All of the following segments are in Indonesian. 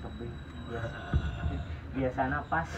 tebing biasa. Biasa napas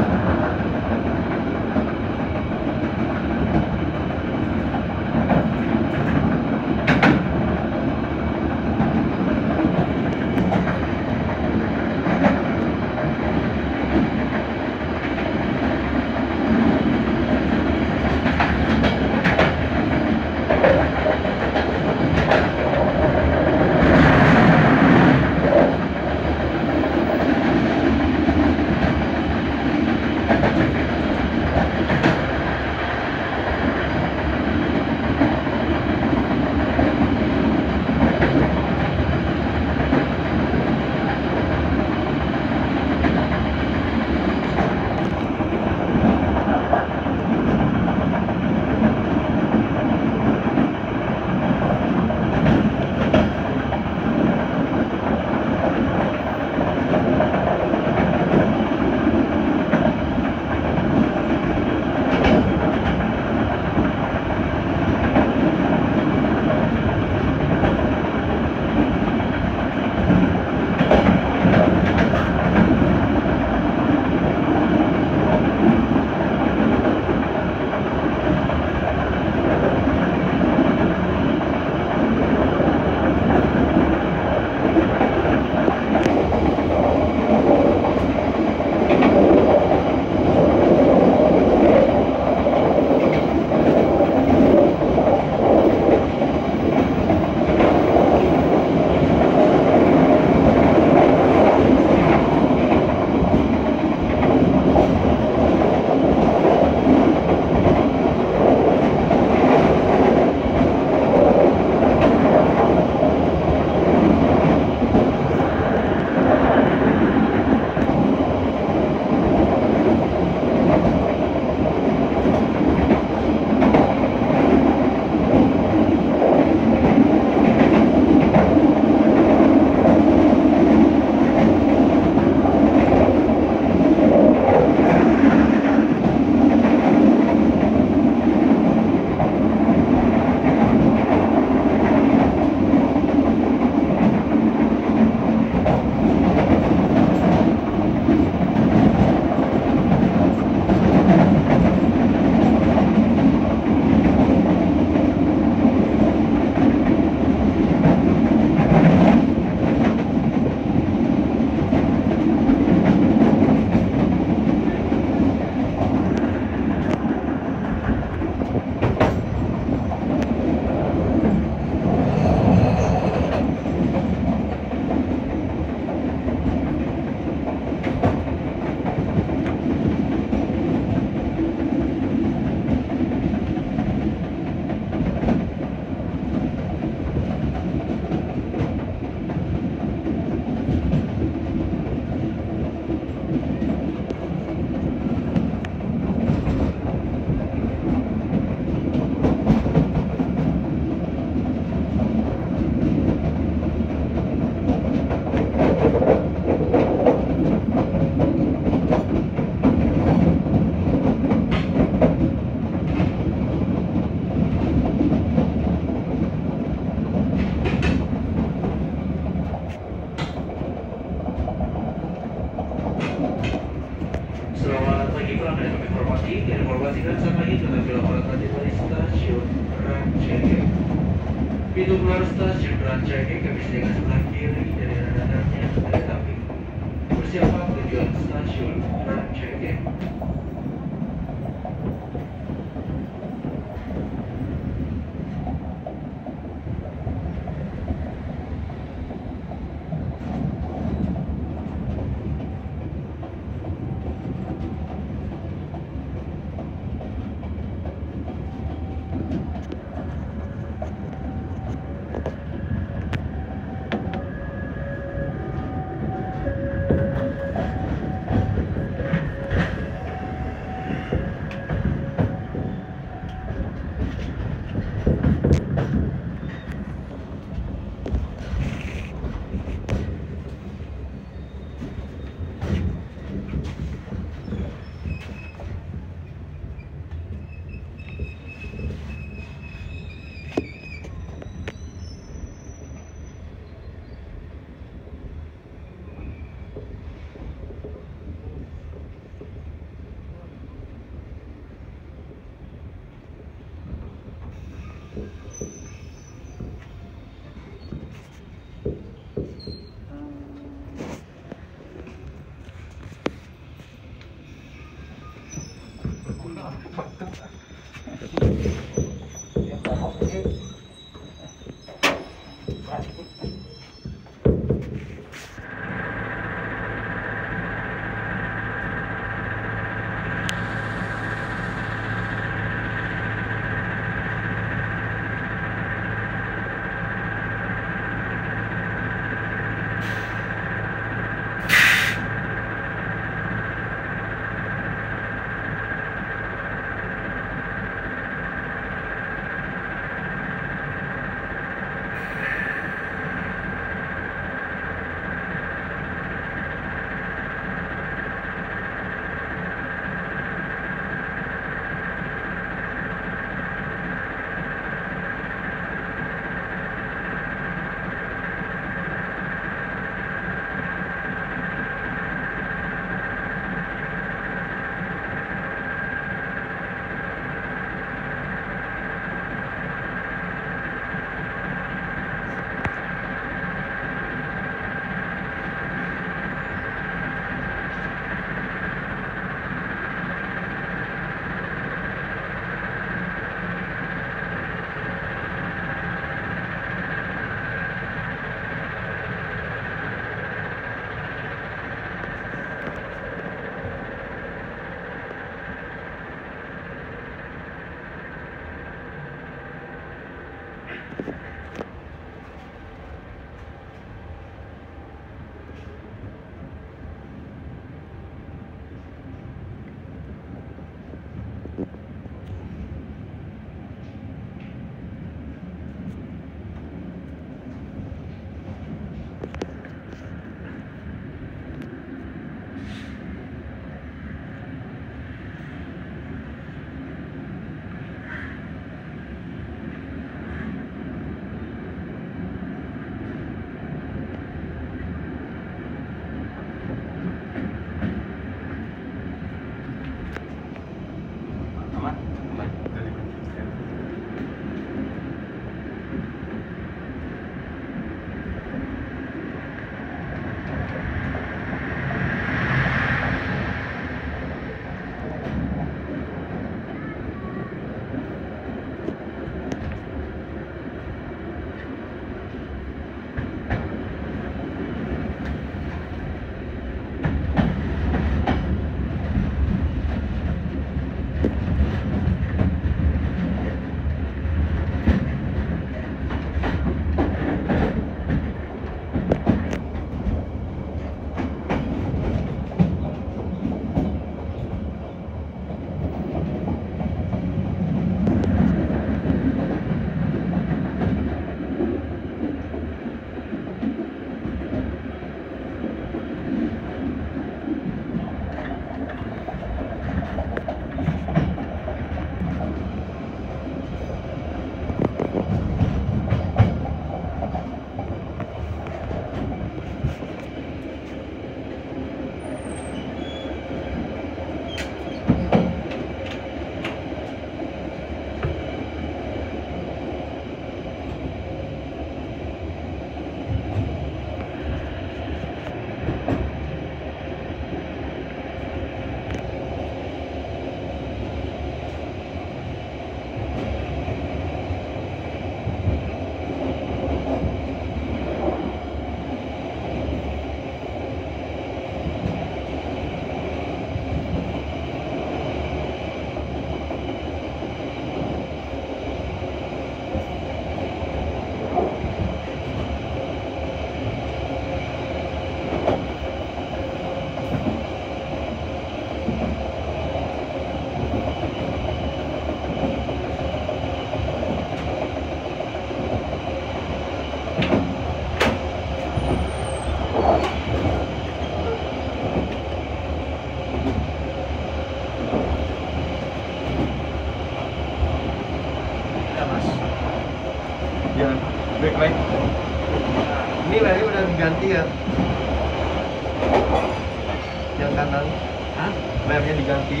diganti.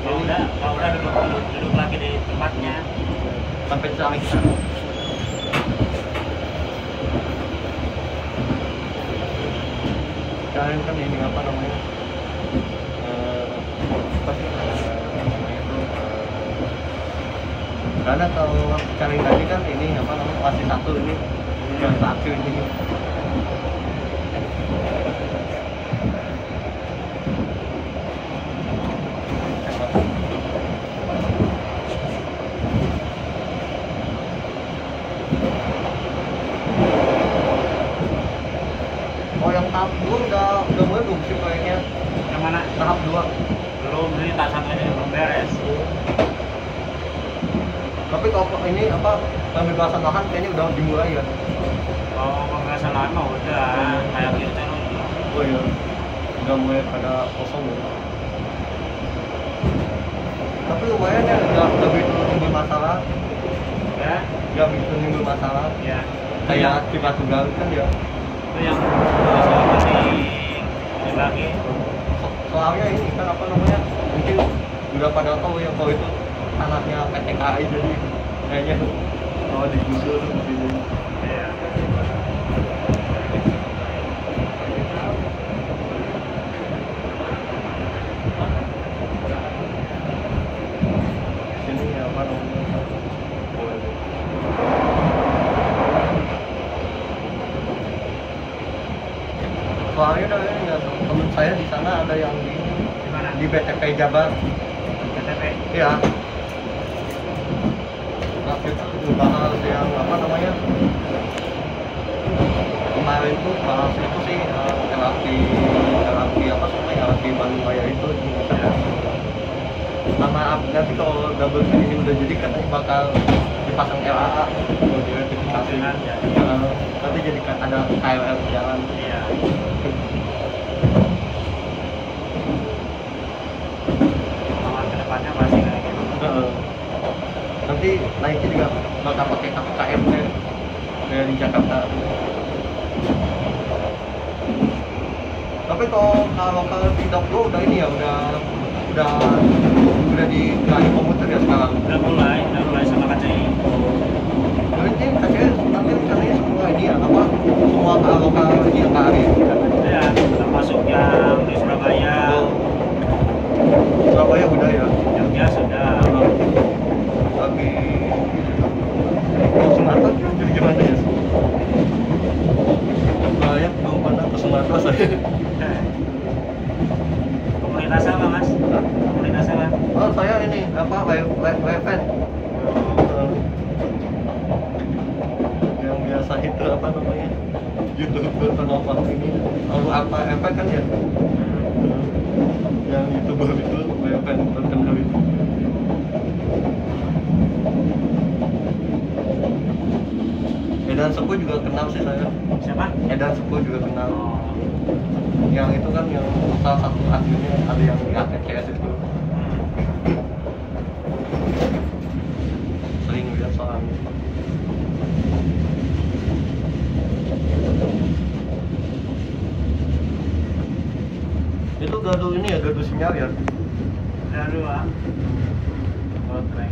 Kalau udah, duduk, duduk, duduk lagi di tempatnya. sampai saling kalian kan ini apa namanya Eh, apa sih eh, eh, karena kalau kalian tadi kan ini apa namanya masih satu ini yang satu ini Oh yang tahap dua udah udah mulai belum sih proyeknya Yang mana? tahap dua. Belum, ini tak satu belum beres. tapi kalau ini apa pembebasan lahan kayaknya udah dimulai ya? Kalau pembahasan lahan mah udah, kayak gitu kan udah. oh iya. Udah mulai pada kosong ya? Tapi lumayan ya nggak begitu timbul masalah. Ya, nggak begitu timbul masalah. Ya. kayak batu garut kan ya? Itu yang selama di So- soalnya ini kan apa namanya mungkin udah pada tahu ya kalau itu tanahnya PT KAI jadi kayaknya kalau digusur di sini Iya. sini ya apa namanya soalnya ada ini ya temen saya di sana ada yang di Di di BTP Jabar KTP. ya waktu itu bahas yang apa namanya kemarin tuh bahas itu sih eh, LRT LRT apa namanya LRT Bandung Raya itu Ya. sama nanti kalau double ini udah jadi katanya bakal dipasang LAA kalau diretifikasi Dengan ya. Eh, nanti jadi ada KLR jalan Iya. Kalau ke depannya pasti kayak gitu. Eh, nanti naiknya juga bakal pakai kayak di Jakarta. Tapi kalau kalau kalau di Dokdo udah ini ya udah udah udah di kali komuter ya sekarang? Udah mulai, udah mulai sama KCI. nanti katanya nanti rencananya semua ini ya apa? Semua kalau kalau ini ya Pak Ari? Ya, termasuk yang di Surabaya, Surabaya udah ya? Jogja sudah. Ya Eh. Komunitas apa mas? Komunitas apa? oh saya ini apa yang biasa itu apa namanya youtuber penopang ini lalu apa efek kan ya yang youtuber itu live fan terkenal itu Edan Sepu juga kenal sih saya Siapa? Edan Sepu juga kenal Oh. yang itu kan yang salah satu adminnya ada yang di ATCS itu sering lihat soalnya itu gaduh ini ya gaduh sinyal ya. Baterai.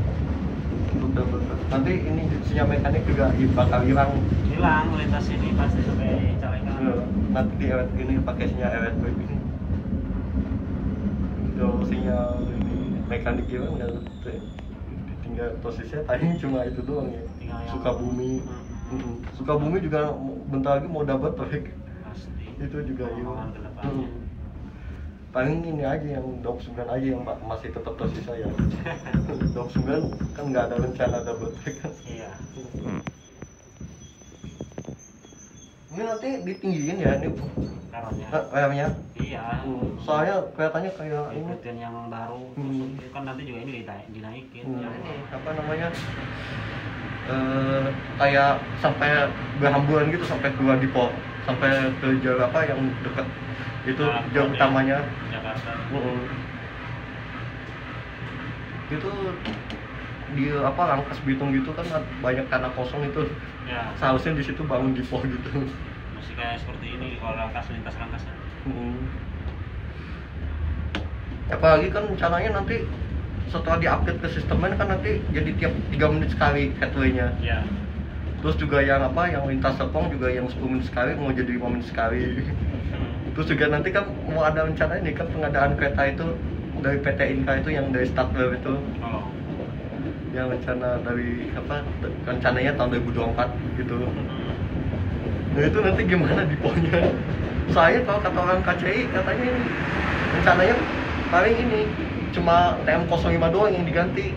Udah, udah. nanti ini sinyal mekanik juga bakal hilang Hilang lintas ini pasti sampai Calengan. Ya, nanti di ewet ini pakai sinyal ewet ini kalau sinyal ini mekanik hilang ya tinggal posisinya tadi cuma itu doang ya Tinggal yang- Sukabumi Hmm. Mm-mm. Sukabumi juga bentar lagi mau dapat Pasti. itu juga hilang Omongan ke depannya. Mm. paling ini aja yang dok 9 aja yang ma- masih tetap tersisa ya dok 9 kan nggak ada rencana double track kan Iya. Ini nanti ditinggiin ya ini Karonnya. eh, remnya Iya. Hmm, soalnya kelihatannya kayak ini Ikutin yang baru. Hmm. Kan nanti juga ini dinaikin. Hmm, Yang ini apa namanya eh kayak sampai berhamburan gitu sampai keluar di pol sampai ke jalur apa yang dekat itu Nah, jalur Kode. utamanya Jakarta. Mm-mm. itu di apa Rangkas Bitung gitu kan banyak tanah kosong itu ya seharusnya di situ bangun depo gitu masih kayak seperti ini kalau rangkas lintas rangkas Hmm. apalagi kan rencananya nanti setelah diupdate ke sistemnya kan nanti jadi tiap 3 menit sekali headway-nya. Ya terus juga yang apa yang lintas Serpong juga yang 10 menit sekali mau jadi 5 menit sekali. Hmm. terus juga nanti kan mau ada rencana ini kan pengadaan kereta itu dari PT Inka itu yang dari startware itu. Oh. Yang rencana dari apa rencananya tahun 2024 gitu. Hmm. Nah itu nanti gimana diponya saya kalau kata orang KCI katanya ini rencananya paling ini cuma TM05 doang yang diganti.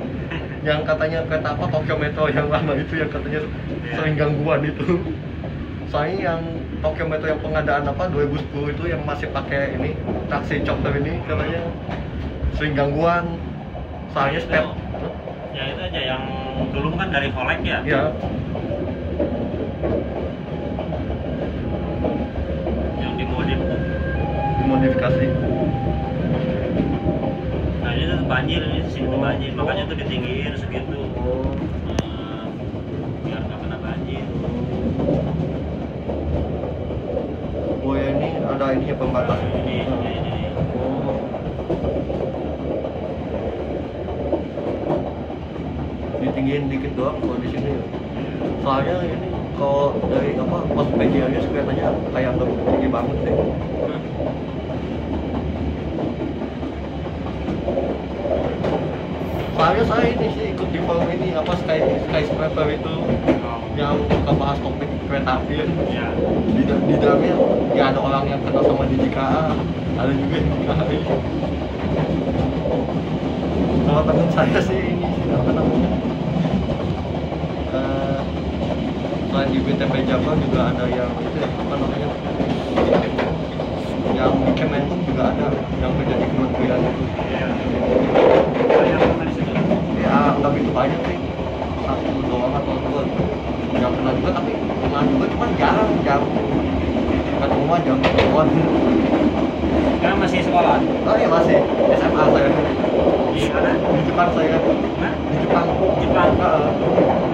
Yang katanya kereta apa Tokyo Metro yang lama itu yang katanya sering gangguan itu. Soalnya yang Tokyo Metro yang pengadaan apa 2010 itu yang masih pakai ini taksi chopper ini katanya sering gangguan. Itu. step. Ya itu aja yang dulu kan dari Holek ya? Ya yang dimodif dimodifikasi nah ini tuh banjir ini sini banjir makanya tuh ditinggiin segitu oh Eh, biar nggak kena banjir oh ya ini ada ini ya pembatas ini ini, ini. Oh. Ditinggiin dikit doang kalau di sini ya. Soalnya ini kalau dari apa pas PJA-nya kelihatannya kayak nggak tinggi banget sih. Soalnya saya ini sih ikut di forum ini apa Sky Skyscraper itu. Oh, yang suka bahas topik kereta api. Ya. di, di dalamnya ya ada orang yang kenal sama DJKA ada juga yang DJKI kalau temen saya sih ini apa namanya Eh, selain di BTP Jabar juga ada yang itu ya, apa namanya yang di Kemenhub juga ada yang menjadi kementerian. Itu ya banyak apa di situ nggak begitu banyak sih satu doang atau dua. Yang kenal juga tapi kenal juga cuman jarang jarang. Ketemu aja ketemuan sekarang masih sekolah? Oh iya masih. SMA saya. Di mana? Di Jepang saya. Hah? di Jepang. Jepang. Ah,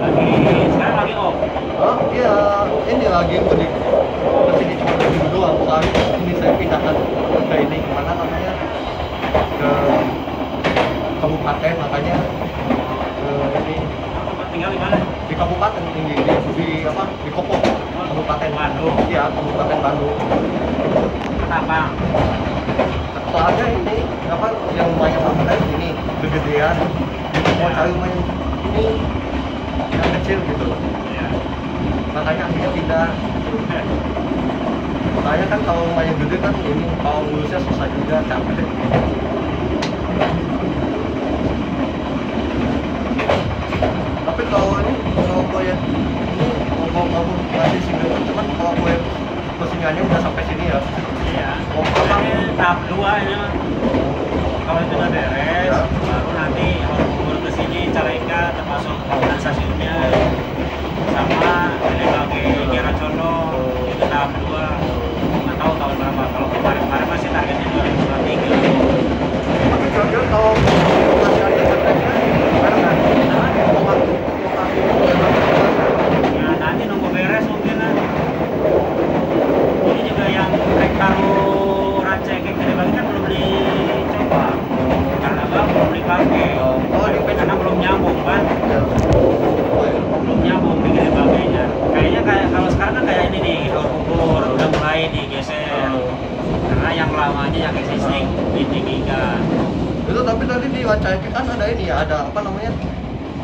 lagi sekarang lagi off? Oh iya. Ini lagi mudik sini cuma minggu doang. Soalnya ini saya pindahkan ke ini. Ke mana namanya? Ke kabupaten makanya tinggal di mana? Di kabupaten tinggi di, di apa? Di Kopo kabupaten Bandung. iya kabupaten Bandung. Ketapang soalnya ini apa yang lumayan apa kan ini kegedean. Mau cari lumayan ini yang kecil gitu. Ya makanya akhirnya pindah. Soalnya kan kalau lumayan gede kan ini kalau lulusnya susah juga capek tapi kalau kalau proyek ini mau kamu masih single cuman kalau proyek mesinnya udah sampai sini ya. Iya. Oh, apa? ini tahap dua ini. Kalau itu udah beres Ya. baru nanti urut ke sini Caleka termasuk bangunan stasiunnya sama LKG Kira Cono itu tahap dua nggak tahu tahun berapa. Kalau kemarin-kemarin masih targetnya 2023 tapi kira-kira kalau masih ada mau masuk mau kasih ya nanti nunggu beres mungkin lah. Ini juga yang kan karena dipakai Oh, belum nyambung kan belum nyambung kayaknya kayak kalau sekarang kan kayak ini nih udah mulai digeser. Karena yang yang existing ditinggikan itu tapi tadi di kan ada ini ya ada apa namanya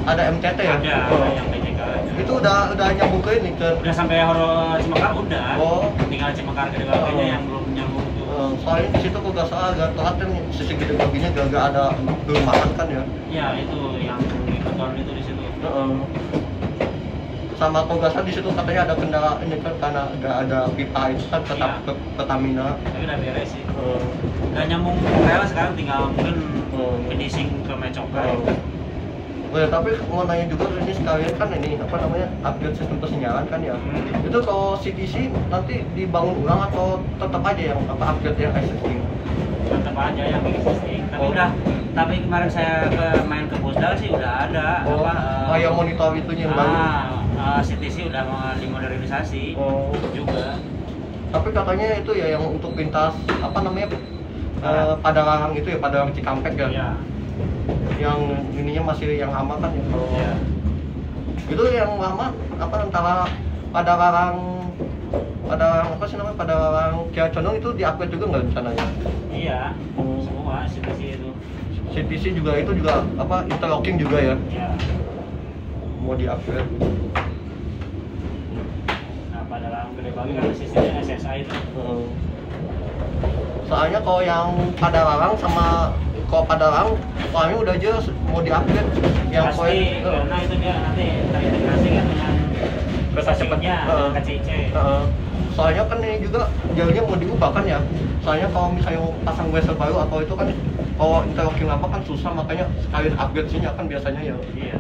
ada MTT ya ada Oh. yang BJK aja. itu udah udah nyambung ke ini ke udah sampai horo Cimekar udah Oh. tinggal Cimekar gede bagainya Oh. yang belum nyambung tuh eh, soalnya di situ kok gak salah agak telat kan sisi gede baginya gak, gak ada perumahan kan ya Ya itu yang di kantor itu di situ. Heeh. sama Kogasan di situ katanya ada kendala ini kan karena gak ada pipa itu kan tetap Iya. ke Pertamina Tapi udah beres sih. Eh, Udah nyambung rel sekarang tinggal mungkin Oh. finishing ke Mecokai. Oh. Oh ya, tapi mau nanya juga ini sekalian kan ini apa namanya upgrade sistem persinyalan kan ya. Hmm. Itu kalau CTC nanti dibangun ulang atau tetap aja yang apa upgrade yang existing? tetap aja yang existing tapi Oh. udah tapi kemarin saya ke main ke Pusdal sih udah ada Oh, apa eh, kayak monitor itunya yang baru. ah, eh, CTC udah mau dimodernisasi Oh. juga Tapi katanya itu ya yang untuk pintas apa namanya eh, pada larang itu ya pada larang Cikampek ya. ya Yang ininya masih yang lama kan ya kalau ya itu yang lama apa antara pada larang pada apa sih namanya pada larang Kia Condong itu diupgrade juga nggak rencananya? iya Hmm. semua CTC itu CTC juga itu juga apa interlocking juga ya ya mau diupgrade. nah pada larang gede banget kan sistemnya SSI itu Heeh. Soalnya kalau yang pada larang sama kalau pada larang soalnya udah jelas mau diupgrade yang pasti koin- karena itu dia nanti terintegrasi kan dengan stasiunnya Heeh. KCC Heeh. soalnya kan ini juga jalurnya mau diubah kan ya. Soalnya kalau misalnya mau pasang wesel baru atau itu kan kalau interlocking lama kan susah makanya sekalian upgrade sini kan biasanya ya. Iya